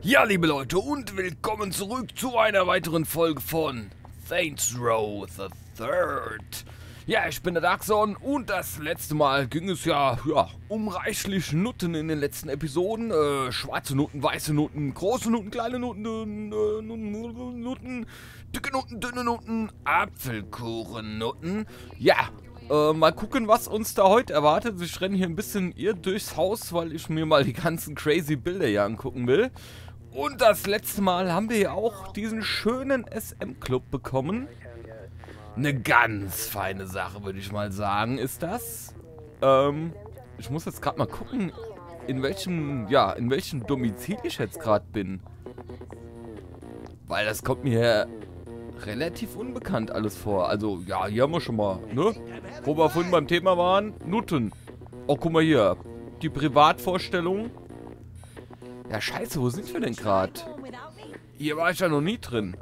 Ja, liebe Leute, und willkommen zurück zu einer weiteren Folge von Saints Row the Third. Ja, ich bin der Darkson und das letzte Mal ging es ja, ja um reichlich Nutten in den letzten Episoden. Äh, schwarze Nutten, weiße Nutten, große Nutten, kleine Nutten, äh, Nutten, dicke Nutten, dünne Nutten, Apfelkuchennutten. Ja, äh, mal gucken, was uns da heute erwartet. Ich renne hier ein bisschen ihr durchs Haus, weil ich mir mal die ganzen crazy Bilder hier angucken will. Und das letzte Mal haben wir ja auch diesen schönen SM-Club bekommen. Eine ganz feine Sache, würde ich mal sagen, ist das. Ähm, ich muss jetzt gerade mal gucken, in welchem, ja, in welchem Domizil ich jetzt gerade bin. Weil das kommt mir relativ unbekannt alles vor. Also, ja, hier haben wir schon mal, ne? Wo wir vorhin beim Thema waren, Nutten. Oh, guck mal hier. Die Privatvorstellung. Ja, scheiße, wo sind wir denn gerade? Hier war ich ja noch nie drin.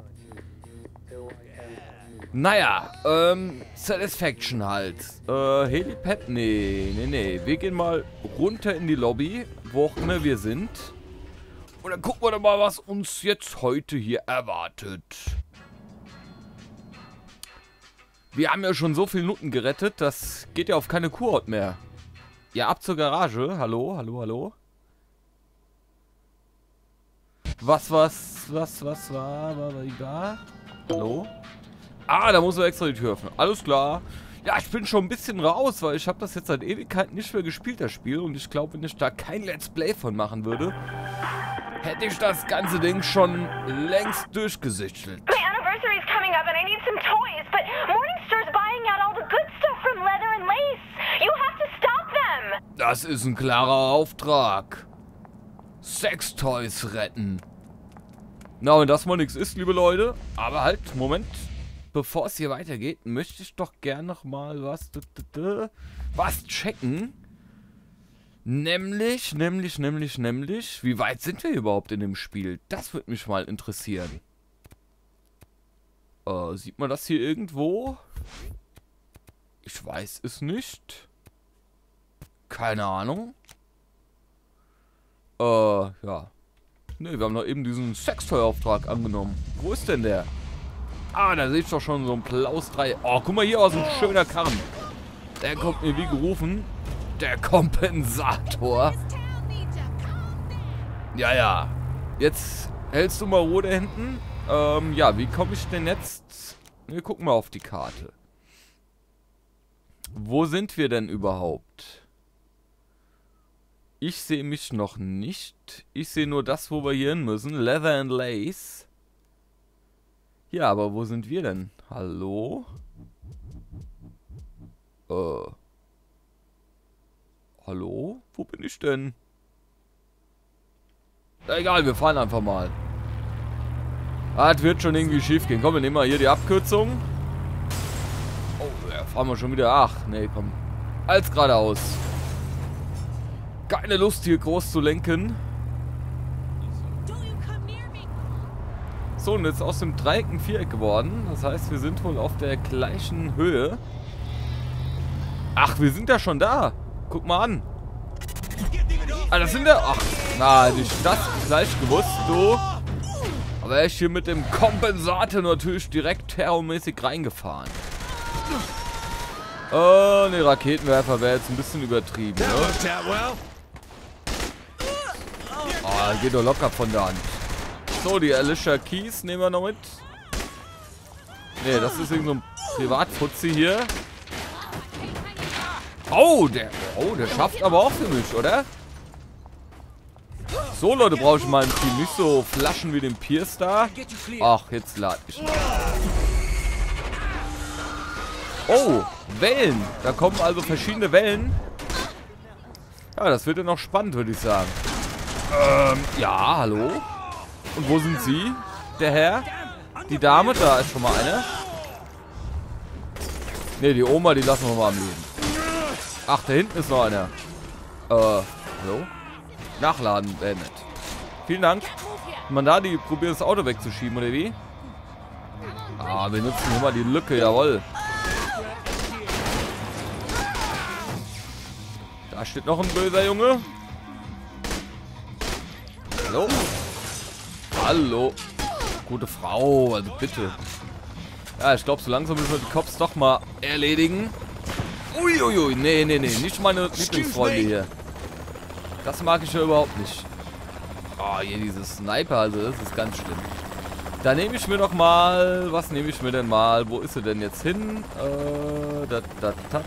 Naja, ähm, Satisfaction halt. Äh, Helipad? Nee, nee, nee. Wir gehen mal runter in die Lobby, wo auch immer wir sind. Und dann gucken wir doch mal, was uns jetzt heute hier erwartet. Wir haben ja schon so viel Nutten gerettet, das geht ja auf keine Kurort mehr. Ja, ab zur Garage. Hallo, hallo, hallo. Was, was, was, was war, war, war, war? Hallo? Ah, da muss er extra die Tür öffnen. Alles klar. Ja, ich bin schon ein bisschen raus, weil ich habe das jetzt seit Ewigkeiten nicht mehr gespielt, das Spiel. Und ich glaube, wenn ich da kein Let's Play von machen würde, hätte ich das ganze Ding schon längst durchgesichtelt. My anniversary is coming up and I need some toys, but Morningstar's buying out all the good stuff from leather and lace. You have to stop them. Das ist ein klarer Auftrag. Sextoys retten. Na, wenn das mal nichts ist, liebe Leute. Aber halt, Moment. Bevor es hier weitergeht, möchte ich doch gern noch mal was, was checken. Nämlich, nämlich, nämlich, nämlich, wie weit sind wir überhaupt in dem Spiel? Das würde mich mal interessieren. Äh, sieht man das hier irgendwo? Ich weiß es nicht. Keine Ahnung. Äh, ja. Ne, wir haben doch eben diesen Sextoy-Auftrag angenommen. Wo ist denn der? Ah, da sehe ich doch schon so ein Plaus 3. Oh, guck mal hier aus, ein schöner Karren. Der kommt mir wie gerufen. Der Kompensator. Ja, ja. Jetzt hältst du mal da hinten. Ähm, ja, wie komme ich denn jetzt... Wir gucken mal auf die Karte. Wo sind wir denn überhaupt? Ich sehe mich noch nicht. Ich sehe nur das, wo wir hier hin müssen. Leather and Lace. Ja, aber wo sind wir denn? Hallo? Äh. Hallo? Wo bin ich denn? Egal, wir fahren einfach mal. Ah, das wird schon irgendwie schief gehen. Komm, wir nehmen mal hier die Abkürzung. Oh, ja, fahren wir schon wieder. Ach, nee, komm. Als geradeaus. Keine Lust, hier groß zu lenken. So, und jetzt aus dem Dreieck ein Viereck geworden. Das heißt, wir sind wohl auf der gleichen Höhe. Ach, wir sind ja schon da. Guck mal an. Ah, das sind wir. Ach, na, ich das gleich gewusst, du. Aber er ist hier mit dem Kompensator natürlich direkt terrormäßig reingefahren. Oh, ne, Raketenwerfer wäre jetzt ein bisschen übertrieben, ne? Geht doch locker von der Hand. So, die Alicia Keys nehmen wir noch mit. Ne, das ist irgendein so Privatfutzi hier. Oh, der, oh, der schafft aber auch für mich, oder? So, Leute, brauche ich mal ein Team. Nicht so Flaschen wie den Pierce da. Ach, jetzt lade ich. Oh, Wellen. Da kommen also verschiedene Wellen. Ja, das wird ja noch spannend, würde ich sagen. Ähm, ja, hallo? Und wo sind Sie? Der Herr? Die Dame? Da ist schon mal eine. Ne, die Oma, die lassen wir mal am Leben. Ach, da hinten ist noch einer. Äh, hallo? Nachladen beendet. Vielen Dank. Man da die probiert das Auto wegzuschieben, oder wie? Ah, wir nutzen hier mal die Lücke, jawohl. Da steht noch ein böser Junge. Hallo? Hallo. Gute Frau, also bitte. Ja, ich glaube, so langsam müssen wir die Cops doch mal erledigen. Uiuiui, nee, nee, nee, nicht meine Lieblingsfreunde hier. Das mag ich ja überhaupt nicht. Oh, hier dieses Sniper, also das ist ganz schlimm. Da nehme ich mir noch mal, was nehme ich mir denn mal? Wo ist sie denn jetzt hin? Äh, da, da, da,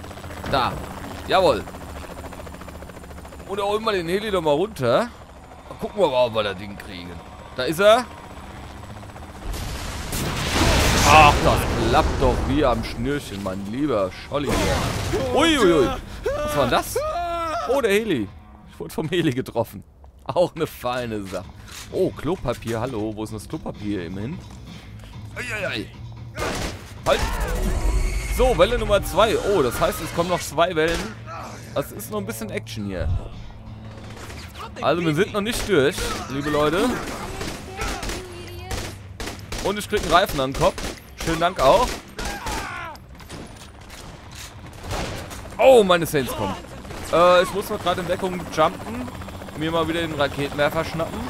da. Jawohl. Und holen wir den Heli doch mal runter. Gucken wir mal, ob wir das Ding kriegen. Da ist er. Ach, das klappt doch wie am Schnürchen, mein lieber Scholli. Uiuiui. Was war denn das? Oh, der Heli. Ich wurde vom Heli getroffen. Auch eine feine Sache. Oh, Klopapier. Hallo, wo ist das Klopapier immerhin? Eieiei. Halt. So, Welle Nummer 2. Oh, das heißt, es kommen noch zwei Wellen. Das ist noch ein bisschen Action hier. Also, wir sind noch nicht durch, liebe Leute. Und ich krieg einen Reifen an den Kopf. Schönen Dank auch. Oh, meine Saints kommen. Äh, ich muss noch gerade in Deckung jumpen. Mir mal wieder den Raketenwerfer schnappen.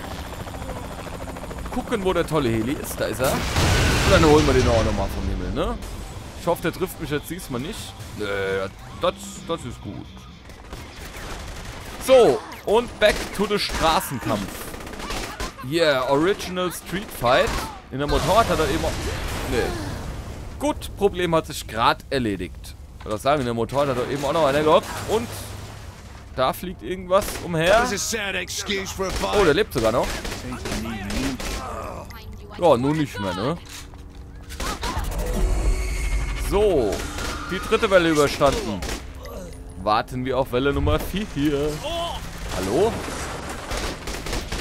Gucken, wo der tolle Heli ist. Da ist er. Und dann holen wir den auch nochmal vom Himmel, ne? Ich hoffe, der trifft mich jetzt diesmal nicht. Nee, das, das ist gut. So, und back to the Straßenkampf. Yeah, Original Street Fight. In der Motorrad hat er eben auch... Nee. Gut, Problem hat sich gerade erledigt. Würde sagen, in der Motorrad hat er eben auch noch einer gehockt. Und da fliegt irgendwas umher. Oh, der lebt sogar noch. Ja, nun nicht mehr, ne? So, die dritte Welle überstanden. Warten wir auf Welle Nummer 4. Hallo?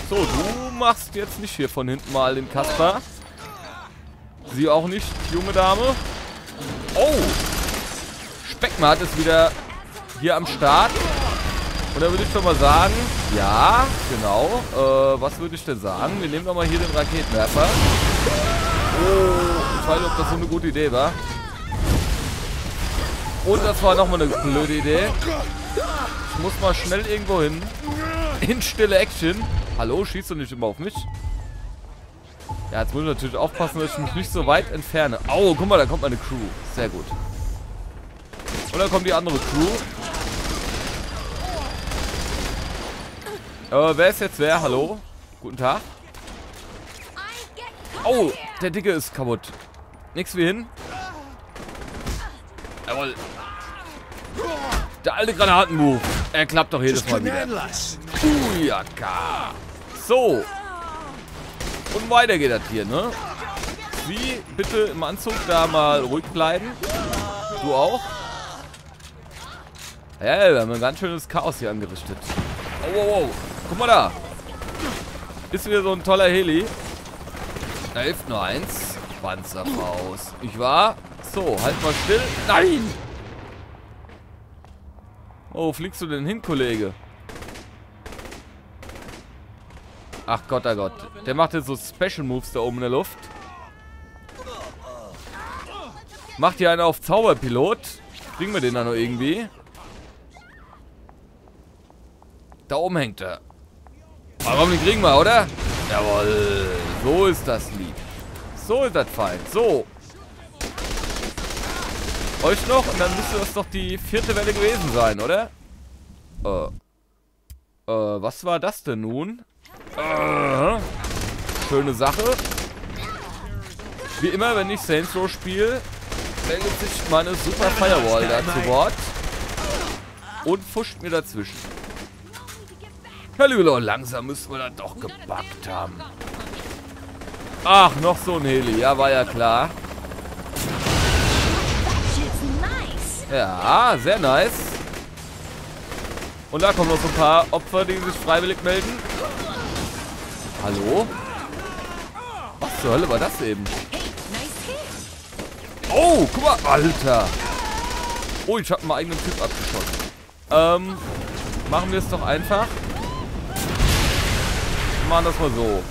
So, du machst jetzt nicht hier von hinten mal den Kasper. Sie auch nicht, junge Dame. Oh! Speckmart ist wieder hier am Start. Und da würde ich doch mal sagen, ja, genau. Äh, was würde ich denn sagen? Wir nehmen doch mal hier den Raketenwerfer. Oh, ich weiß nicht, ob das so eine gute Idee war. Und das war nochmal eine blöde Idee. Muss mal schnell irgendwo hin. In stille Action. Hallo, schießt du nicht immer auf mich? Ja, jetzt muss ich natürlich aufpassen, dass ich mich nicht so weit entferne. Au, guck mal, da kommt meine Crew. Sehr gut. Und dann kommt die andere Crew. Äh, wer ist jetzt wer? Hallo? Guten Tag. Oh, der Dicke ist kaputt. Nix wie hin. Jawohl. Der alte Granatenmove. Er klappt doch jedes Mal wieder. Ujaka. So. Und weiter geht das hier, ne? Sie, bitte im Anzug da mal ruhig bleiben. Du auch. Ja, wir haben ein ganz schönes Chaos hier angerichtet. Oh, oh, oh. Guck mal da. Ist wieder so ein toller Heli. Da hilft nur eins. Panzerfaust. Ich war. So, halt mal still. Nein! Oh, wo fliegst du denn hin, Kollege? Ach Gott, oh Gott. Der macht jetzt so Special Moves da oben in der Luft. Macht hier einen auf Zauberpilot. Kriegen wir den da noch irgendwie? Da oben hängt er. Warum den kriegen wir, oder? Jawohl. So ist das lieb. So ist das fein. So. Euch noch? Und dann müsste das doch die vierte Welle gewesen sein, oder? Äh. Äh, was war das denn nun? Äh, schöne Sache. Wie immer, wenn ich Saints Row spiele, meldet sich meine Super Firewall da zu Wort. Und fuscht mir dazwischen. Leute, langsam müssen wir das doch gebackt haben. Ach, noch so ein Heli. Ja, war ja klar. Ja, sehr nice. Und da kommen noch so ein paar Opfer, die sich freiwillig melden. Hallo? Was zur Hölle war das eben? Oh, guck mal, Alter. Oh, ich habe meinen eigenen Typ abgeschossen. Ähm, machen wir es doch einfach. Wir machen das mal so.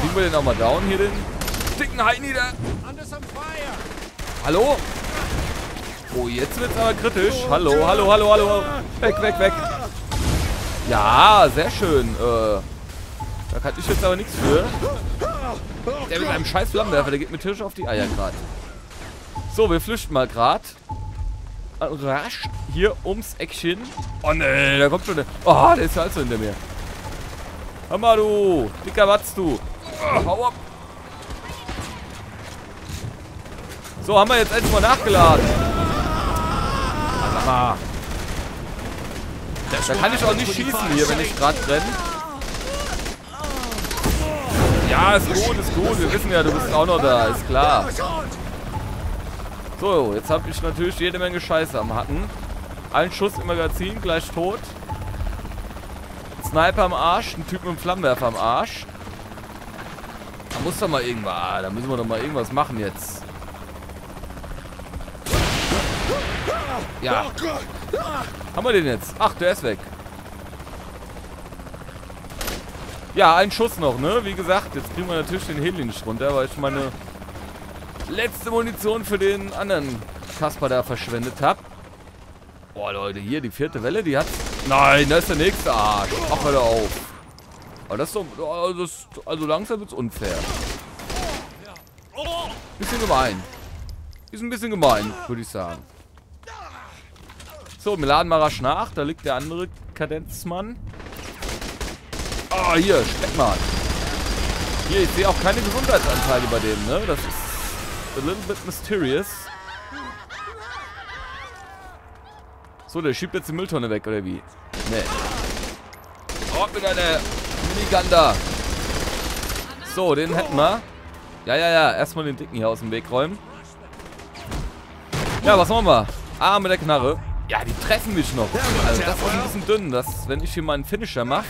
Kriegen wir den auch mal down hier, den dicken Heini da? Hallo? Oh, jetzt wird's aber kritisch. Hallo, hallo, hallo, hallo. Weg, weg, weg. Ja, sehr schön. Äh, da kann ich jetzt aber nichts für. Der mit einem scheiß Flammenwerfer, der geht mit Tisch auf die Eier gerade. So, wir flüchten mal gerade. Rasch hier ums Eckchen. Oh ne, da kommt schon der. Oh, der ist ja also hinter mir. Mal, du. Dicker Watz, du. Oh, hau ab. So, haben wir jetzt endlich mal nachgeladen. Alter. Da kann ich auch nicht schießen hier, wenn ich gerade renne. Ja, ist gut, ist gut. Wir wissen ja, du bist auch noch da, ist klar. So, jetzt habe ich natürlich jede Menge Scheiße am Hacken. Ein Schuss im Magazin, gleich tot. Sniper am Arsch, ein Typ mit einem Flammenwerfer am Arsch. Da muss doch mal irgendwas. Ah, da müssen wir doch mal irgendwas machen jetzt. Ja. Haben wir den jetzt? Ach, der ist weg. Ja, ein Schuss noch, ne? Wie gesagt, jetzt kriegen wir natürlich den Heli nicht runter, weil ich meine letzte Munition für den anderen Kasper da verschwendet habe. Boah, Leute, hier die vierte Welle, die hat... Nein, da ist der nächste Arsch. Ach, hör auf. Aber das ist doch... Also, das, also langsam wird's unfair. Bisschen gemein. Ist ein bisschen gemein, würde ich sagen. So, wir laden mal rasch nach. Da liegt der andere Kadenzmann. Ah, oh, hier, Speckmann. Hier, ich sehe auch keine Gesundheitsanzeige bei dem, ne? Das ist a little bit mysterious. So, der schiebt jetzt die Mülltonne weg, oder wie? Nee. Oh, mit einer Minigun da. So, den hätten wir. Ja, ja, ja. Erstmal den Dicken hier aus dem Weg räumen. Ja, was machen wir? Ah, mit der Knarre. Ja, die treffen mich noch. Also, das ist ein bisschen dünn. Das, wenn ich hier mal einen Finisher mache.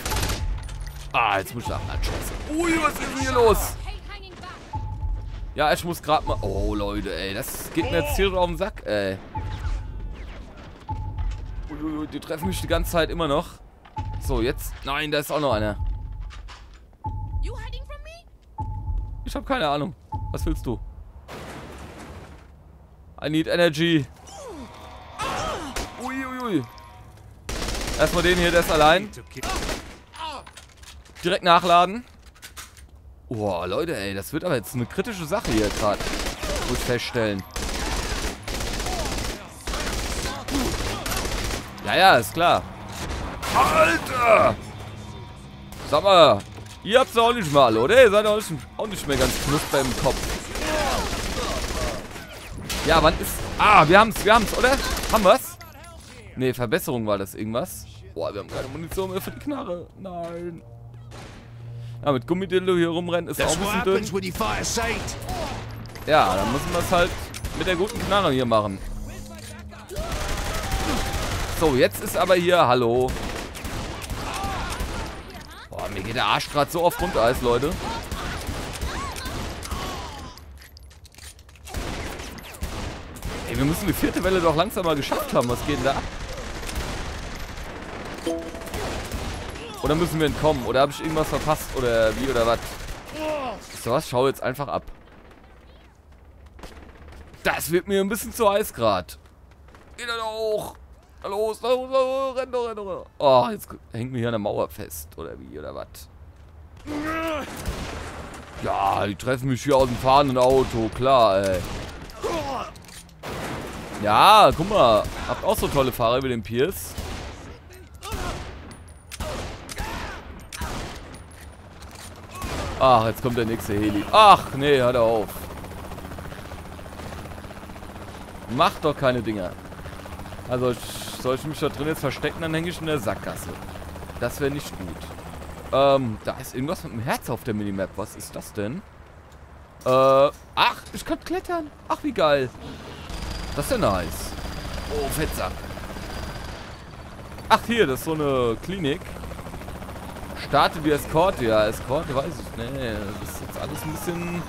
Ah, jetzt muss ich sagen, scheiße. Ui, was ist denn hier los? Ja, ich muss gerade mal... Oh, Leute, ey. Das geht mir jetzt hier auf den Sack, ey. Die treffen mich die ganze Zeit immer noch. So, jetzt... Nein, da ist auch noch einer. Ich habe keine Ahnung. Was willst du? I need energy. Uiuiui. Erstmal den hier, der ist allein. Direkt nachladen. Boah, Leute, ey, das wird aber jetzt eine kritische Sache hier gerade. Muss feststellen. Ja, ja, ist klar. Alter! Sag mal, ihr habt's auch nicht mal, oder? Ihr seid auch nicht, auch nicht mehr ganz knusper im Kopf. Ja, wann ist... Ah, wir haben's, wir haben's, oder? Haben wir's? Ne, Verbesserung war das irgendwas. Boah, wir haben keine Munition mehr für die Knarre. Nein. Ja, mit Gummidillo hier rumrennen ist auch ein bisschen dünn. Ja, dann müssen wir es halt mit der guten Knarre hier machen. So, jetzt ist aber hier, hallo. Boah, mir geht der Arsch gerade so auf Grundeis, Leute. Ey, wir müssen die vierte Welle doch langsam mal geschafft haben. Was geht denn da ab? Oder müssen wir entkommen? Oder habe ich irgendwas verpasst? Oder wie oder was? So was, schau jetzt einfach ab. Das wird mir ein bisschen zu heiß gerade. Geht er doch. Na los, los, los, renn doch, renn doch. Oh, jetzt hängt mir hier der Mauer fest. Oder wie, oder was? Ja, die treffen mich hier aus dem fahrenden Auto. Klar, ey. Ja, guck mal. Habt auch so tolle Fahrer wie den Pierce. Ach, jetzt kommt der nächste Heli. Ach, nee, hört auf. Mach doch keine Dinger. Also, soll ich mich da drin jetzt verstecken, dann hänge ich in der Sackgasse. Das wäre nicht gut. Ähm, da ist irgendwas mit dem Herz auf der Minimap. Was ist das denn? Äh, ach, ich kann klettern. Ach, wie geil. Das ist ja nice. Oh, Fettsack. Ach, hier, das ist so eine Klinik. Starte die Eskorte. Ja, Eskorte weiß ich. Nee, das ist jetzt alles ein bisschen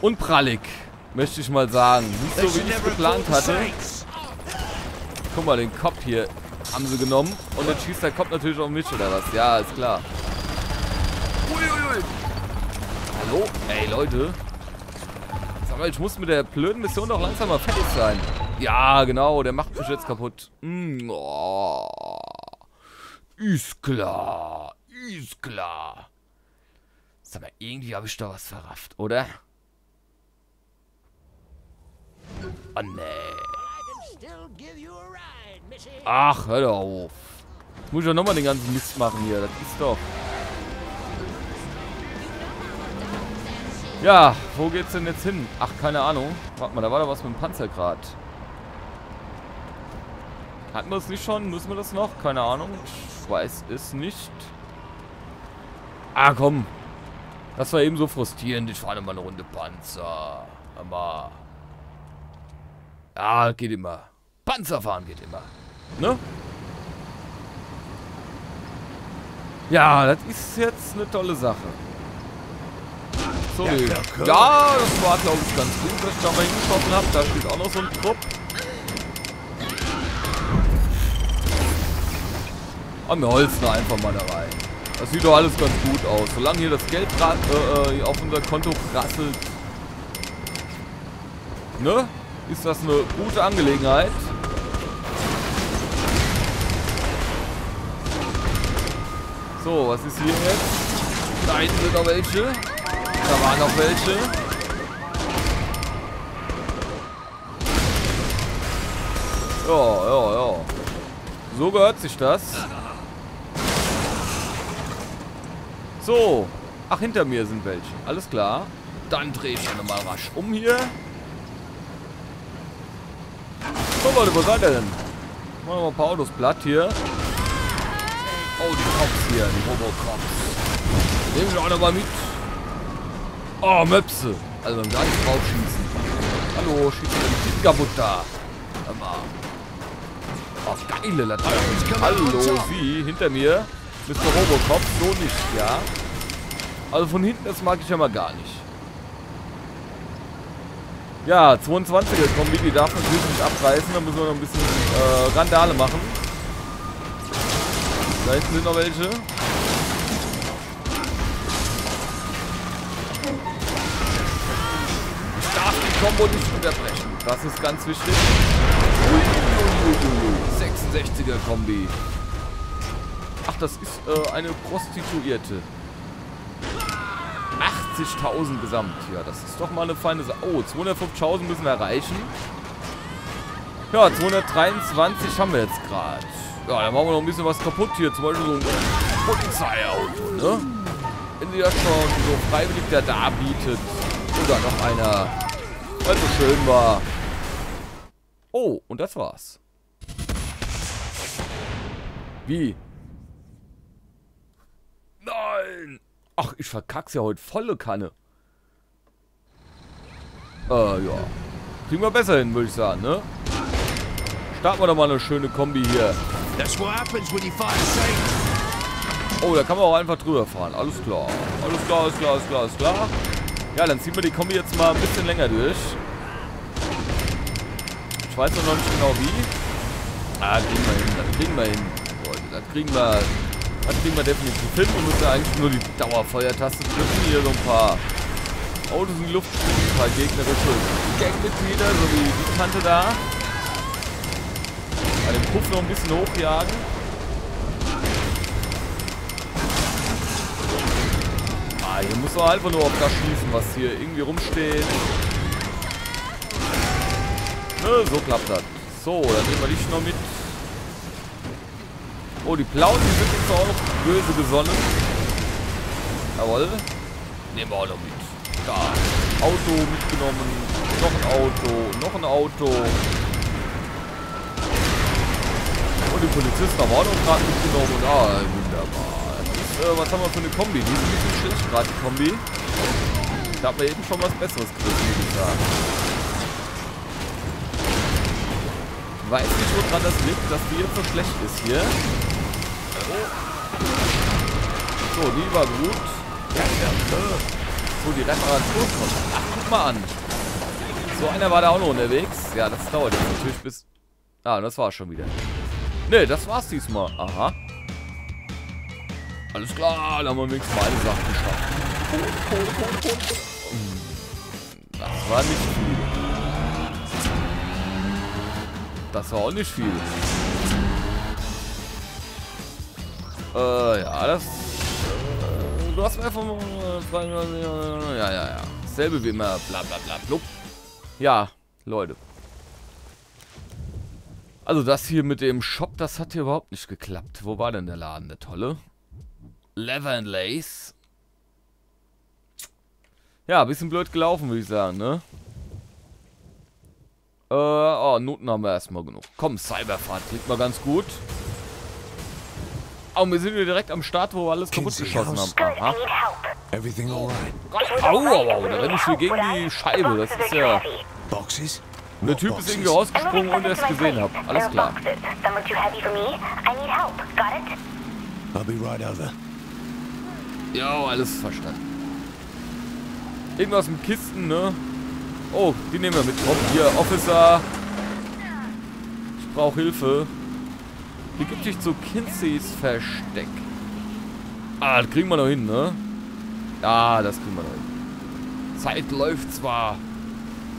unprallig. Möchte ich mal sagen. Nicht so, wie ich es geplant hatte. Guck mal, den Kopf hier haben sie genommen. Und dann schießt der Kopf natürlich auf mich, oder was? Ja, ist klar. Hallo? Ey, Leute. Sag mal, ich muss mit der blöden Mission doch langsam mal fertig sein. Ja, genau. Der macht mich jetzt kaputt. Mm, oh. Ist klar. Ist klar. Sag mal, irgendwie habe ich da was verrafft, oder? Oh, nee. Ach, hör doch auf. Jetzt muss ich doch nochmal den ganzen Mist machen hier. Das ist doch... Ja, wo geht's denn jetzt hin? Ach, keine Ahnung. Warte mal, da war doch was mit dem Panzer gerade. Hatten wir es nicht schon? Müssen wir das noch? Keine Ahnung. Ich weiß es nicht. Ah, komm. Das war eben so frustrierend. Ich fahre mal eine Runde Panzer. Aber... Ja, geht immer. Panzer fahren geht immer. Ne? Ja, das ist jetzt eine tolle Sache. So, ja, ja, das war, glaube ich, ganz gut, dass ich da mal hingeschossen habe. Da steht auch noch so ein Trupp. Aber wir holzen einfach mal da rein. Das sieht doch alles ganz gut aus. Solange hier das Geld äh, äh, auf unser Konto rasselt, ne? Ist das eine gute Angelegenheit. So, was ist hier jetzt? Da sind noch welche. Da waren noch welche. Ja, ja, ja. So gehört sich das. So. Ach, hinter mir sind welche. Alles klar. Dann drehe ich ja nochmal rasch um hier. So, Leute, wo seid ihr denn? Machen wir mal ein paar Autos platt hier. Oh, die Cops hier, die Robocops. Nehmen wir auch nochmal mit. Oh, Möpse. Also, wenn wir da nicht drauf schießen. Hallo, schießen wir die Kind kaputt da. Hör mal. Oh, geile Laternen. Hallo, Sie, hinter mir. Mr. Robocop, so nicht, ja. Also von hinten, das mag ich ja mal gar nicht. Ja, 22er Kombi, die darf natürlich nicht abreißen. Da müssen wir noch ein bisschen äh, Randale machen. Da hinten sind noch welche. Ich darf die Kombo nicht unterbrechen. Das ist ganz wichtig. 66er Kombi. Das ist äh, eine Prostituierte. 80.000 gesamt. Ja, das ist doch mal eine feine Sache. Oh, 205.000 müssen wir erreichen. Ja, 223 haben wir jetzt gerade. Ja, dann machen wir noch ein bisschen was kaputt hier. Zum Beispiel so ein Polizeiauto, ne? Wenn sie ja schon so freiwillig da darbietet. Oder noch einer, weil so schön war. Oh, und das war's. Wie? Nein! Ach, ich verkack's ja heute volle Kanne. Äh, ja. Kriegen wir besser hin, würde ich sagen, ne? Starten wir doch mal eine schöne Kombi hier. Oh, da kann man auch einfach drüber fahren. Alles klar. Alles klar, alles klar, alles klar, alles klar. Ja, dann ziehen wir die Kombi jetzt mal ein bisschen länger durch. Ich weiß noch nicht genau wie. Ah, kriegen wir hin. Das kriegen wir hin. Leute, das kriegen wir das kriegen wir definitiv hin. Wir müssen eigentlich nur die Dauerfeuertaste drücken. Hier so ein paar Autos in die Luft springen. Ein paar gegnerische Gangmitglieder, so wie die Kante da. Bei dem Puff noch ein bisschen hochjagen. Ah, hier muss man einfach nur auf das schießen, was hier irgendwie rumsteht. Ne, so klappt das. So, dann nehmen wir dich noch mit. Oh, die Blauen, die sind uns auch böse gesonnen. Jawohl. Nehmen wir auch noch mit. Da. Auto mitgenommen. Noch ein Auto. Noch ein Auto. Und die Polizisten haben auch noch gerade mitgenommen. Ah, wunderbar. Ist, äh, was haben wir für eine Kombi? Die ist ein bisschen schlecht gerade, die Kombi. Da hat man eben schon was Besseres gerissen, sagen. Ich weiß nicht, woran das liegt, dass die jetzt so schlecht ist hier. So, die war gut. So, die Reparatur kommt. Ach, guck mal an. So einer war da auch noch unterwegs. Ja, das dauert jetzt natürlich bis... Ah, das war schon wieder. Ne, das war's diesmal. Aha. Alles klar, dann haben wir wenigstens mal eine Sache geschafft. Das war nicht viel. Das war auch nicht viel. Äh, ja, das... Äh, du hast mir einfach... Äh, ja, ja, ja. Dasselbe wie immer. Bla, bla, bla, blub. Ja, Leute. Also das hier mit dem Shop, das hat hier überhaupt nicht geklappt. Wo war denn der Laden, der tolle? Leather and Lace. Ja, bisschen blöd gelaufen, würde ich sagen, ne? Äh, oh, Noten haben wir erstmal genug. Komm, Cyberfahrt klingt mal ganz gut. Oh, wir sind wieder direkt am Start, wo wir alles kaputt geschossen haben. Aha. Everything all right? Au, au, au, da renne ich hier gegen die Scheibe. Das ist ja... Boxes? Der Typ ist irgendwie rausgesprungen, ohne dass ich es gesehen habe. Alles klar. I'll be right over. Ja, alles verstanden. Irgendwas mit Kisten, ne? Oh, die nehmen wir mit. Komm, hier, Officer. Ich brauche Hilfe. Begib dich zu Kinseys Versteck. Ah, das kriegen wir noch hin, ne? Ja, das kriegen wir noch hin. Zeit läuft zwar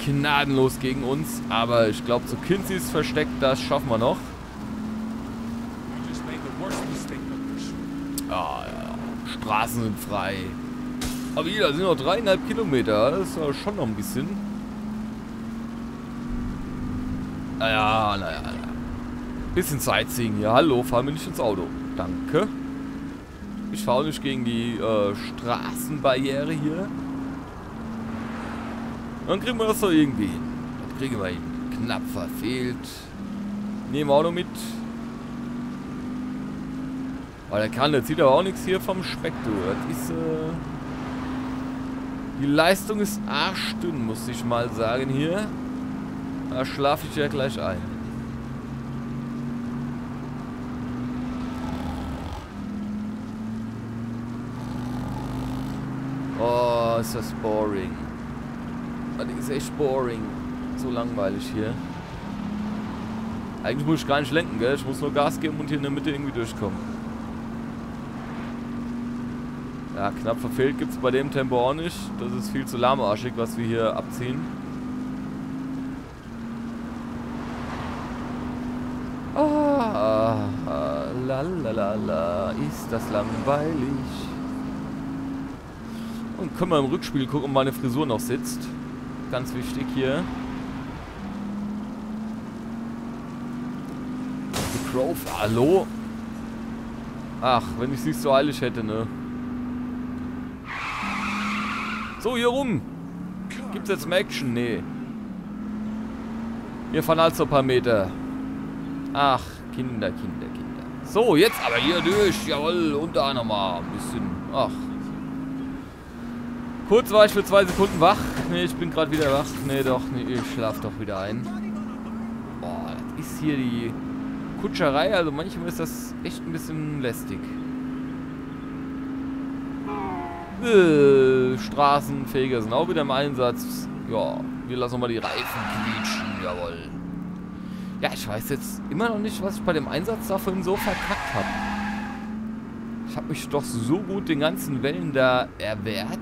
gnadenlos gegen uns, aber ich glaube, zu Kinseys Versteck, das schaffen wir noch. Ah, ja. Straßen sind frei. Aber hier, da sind noch dreieinhalb Kilometer. Das ist ja schon noch ein bisschen. Naja, naja, naja. Bisschen Sightseeing hier. Hallo, fahren wir nicht ins Auto. Danke. Ich fahre nicht gegen die äh, Straßenbarriere hier. Dann kriegen wir das doch irgendwie hin. Das kriegen wir hin. Knapp verfehlt. Nehmen wir auch noch mit. Weil der kann, der zieht aber auch nichts hier vom Speck, du. Das ist, äh... Die Leistung ist arschdünn, muss ich mal sagen hier. Da schlafe ich ja gleich ein. Oh, ist das boring. Das ist echt boring. So langweilig hier. Eigentlich muss ich gar nicht lenken, gell? Ich muss nur Gas geben und hier in der Mitte irgendwie durchkommen. Ja, knapp verfehlt gibt es bei dem Tempo auch nicht. Das ist viel zu lahmarschig, was wir hier abziehen. Ah, ah, la la la la, ist das langweilig. Und können wir im Rückspiel gucken, ob meine Frisur noch sitzt. Ganz wichtig hier. The Grove, hallo? Ach, wenn ich sie so eilig hätte, ne? So, hier rum. Gibt's jetzt mehr Action? Nee. Wir fahren also ein paar Meter. Ach, Kinder, Kinder, Kinder. So, jetzt aber hier durch. Jawohl, und da nochmal ein bisschen. Ach. Kurz war ich für zwei Sekunden wach. Nee, ich bin gerade wieder wach. Nee, doch, nee, ich schlaf doch wieder ein. Boah, das ist hier die Kutscherei. Also manchmal ist das echt ein bisschen lästig. Äh, Straßenfeger sind auch wieder im Einsatz. Ja, wir lassen mal die Reifen quietschen. Jawohl. Ja, ich weiß jetzt immer noch nicht, was ich bei dem Einsatz da vorhin so verkackt habe. Ich habe mich doch so gut den ganzen Wellen da erwehrt.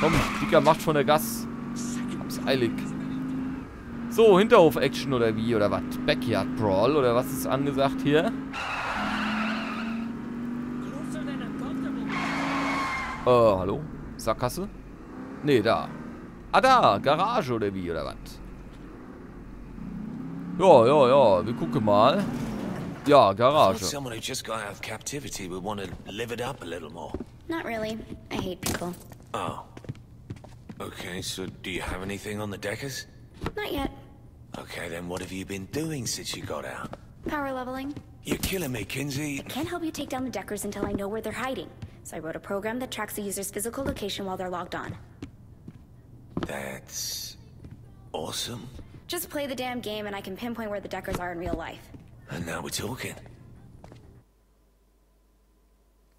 Komm, Dicker macht von der Gas. Hab's eilig. So, Hinterhof-Action oder wie? Oder was? Backyard-Brawl oder was ist angesagt hier? Äh, hallo? Sackgasse? Nee, da. Ah, da. Garage oder wie, oder was? Ja, ja, ja. Wir gucken mal. Ja, Garage. Someone who just got out of captivity would want to live it up a little more. Not really. I hate people. Oh. Okay, so do you have anything on the deckers? Not yet. Okay, then what have you been doing since you got out? Power leveling. You're killing me, Kinsey. I can't help you take down the Deckers until I know where they're hiding. So I wrote a program that tracks the user's physical location while they're logged on. That's awesome. Just play the damn game and I can pinpoint where the Deckers are in real life. And now we're talking.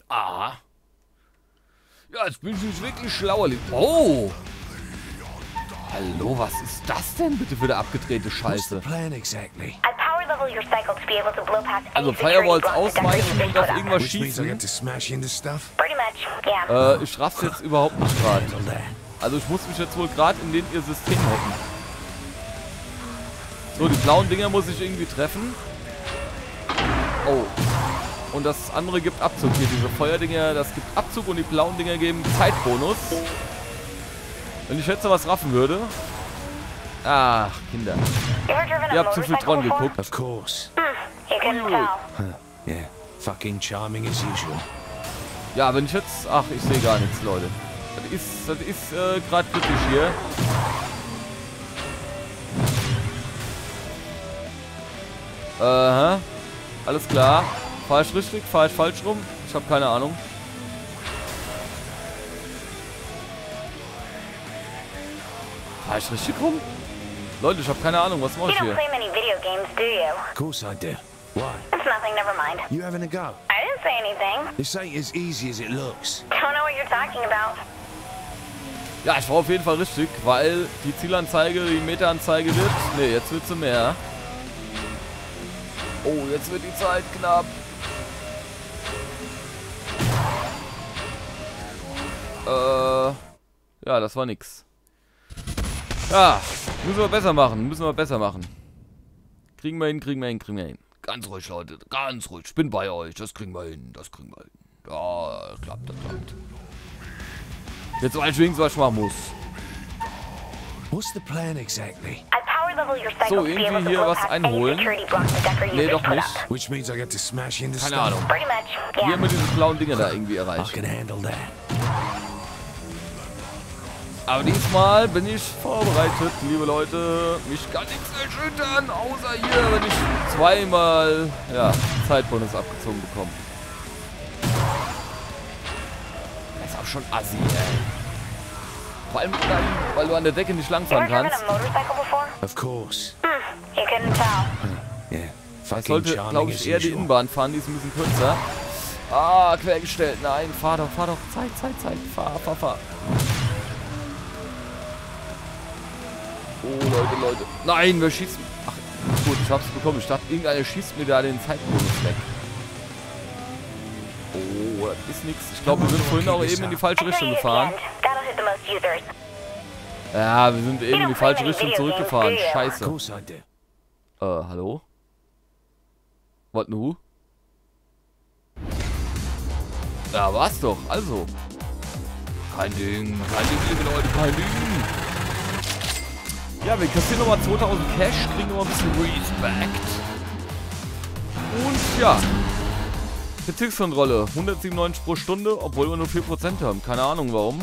Aha. Ja, jetzt bin ich wirklich schlauer. Oh! Hallo, was ist das denn bitte für eine abgedrehte Scheiße? Also Firewalls ausweichen und auf irgendwas schießen. Äh, ich raff's jetzt überhaupt nicht gerade. Also ich muss mich jetzt wohl gerade in den ihr System hocken. So, die blauen Dinger muss ich irgendwie treffen. Oh. Und das andere gibt Abzug. Hier diese Feuerdinger, das gibt Abzug und die blauen Dinger geben Zeitbonus. Wenn ich jetzt was raffen würde. Ach, Kinder. Ihr habt zu viel Tron geguckt. Of course. Tell. Yeah. Fucking charming as usual. Ja, wenn ich jetzt... Ach, ich sehe gar nichts, Leute. Das ist, das ist äh, gerade kritisch hier. Aha. Alles klar. Fahr ich richtig? Fahr ich falsch rum? Ich habe keine Ahnung. Fahr ich richtig rum? Leute, ich habe keine Ahnung. Was mache You ich don't hier? play many video games, do you? Of course I do. Why? It's nothing, never mind. You having a go? I didn't say anything. This ain't as easy as it looks. Don't know what you're talking about. Ja, ich war auf jeden Fall richtig, weil die Zielanzeige, die Meteranzeige wird... Ne, jetzt wird sie mehr. Oh, jetzt wird die Zeit knapp. Äh, ja, das war nix. Ja, müssen wir besser machen, müssen wir besser machen. Kriegen wir hin, kriegen wir hin, kriegen wir hin. Ganz ruhig, Leute, ganz ruhig. Ich bin bei euch, das kriegen wir hin, das kriegen wir hin. Ja, das klappt, das klappt. Jetzt weiß ich was ich machen muss. What's the plan exactly? So, irgendwie hier was einholen. Nee, doch nicht. up. Which means I get to smash into Keine. Ahnung. Pretty much, Hier yeah. haben wir diese blauen Dinger da irgendwie erreicht. Aber diesmal bin ich vorbereitet, liebe Leute. Mich kann nichts erschüttern, außer hier, wenn ich zweimal ja, Zeitbonus abgezogen bekomme. Das ist auch schon assi, ey. Vor allem, dann, weil du an der Decke nicht You langfahren kannst. Of course. You couldn't tell. Yeah. Ich sollte, glaube ich, eher die. Innenbahn fahren, die ist ein bisschen kürzer. Ah, quergestellt. Nein, fahr doch, fahr doch. Zeit, Zeit, Zeit. Fahr, fahr, fahr. Oh, Leute, Leute. Nein, wer schießt... Ach, gut, ich hab's bekommen. Ich dachte, irgendeiner schießt mir da den Zeitbonus weg. Oh, das ist nichts. Ich glaube, wir sind vorhin auch eben in die falsche Richtung gefahren. Ja, wir sind eben in die falsche Richtung zurückgefahren. Scheiße. Äh, hallo? Was nu? Ja, war's doch. Also. Kein Ding, kein Ding, liebe Leute, kein Ding. Ja, wir kassieren nochmal 2000 Cash, kriegen nochmal ein bisschen Respect. Und ja. Bezirkskontrolle, 197 pro Stunde, obwohl wir nur 4% haben. Keine Ahnung warum.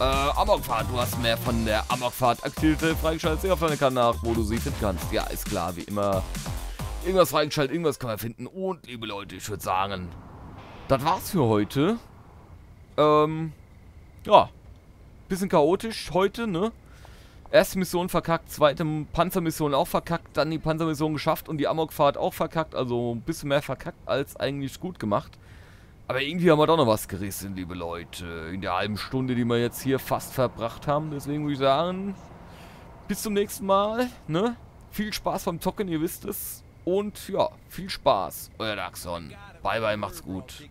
Äh, Amokfahrt, du hast mehr von der Amokfahrt-Aktivität freigeschaltet. Seh auf deine Karte nach, wo du sie finden kannst. Ja, ist klar, wie immer. Irgendwas freigeschaltet, irgendwas kann man finden. Und, liebe Leute, ich würde sagen, das war's für heute. Ähm, ja. Bisschen chaotisch heute, ne? Erste Mission verkackt, zweite Panzermission auch verkackt, dann die Panzermission geschafft und die Amokfahrt auch verkackt. Also ein bisschen mehr verkackt als eigentlich gut gemacht. Aber irgendwie haben wir doch noch was gerissen, liebe Leute. In der halben Stunde, die wir jetzt hier fast verbracht haben. Deswegen würde ich sagen, bis zum nächsten Mal. Ne? Viel Spaß beim Zocken, ihr wisst es. Und ja, viel Spaß. Euer Daxon. Bye bye, macht's gut.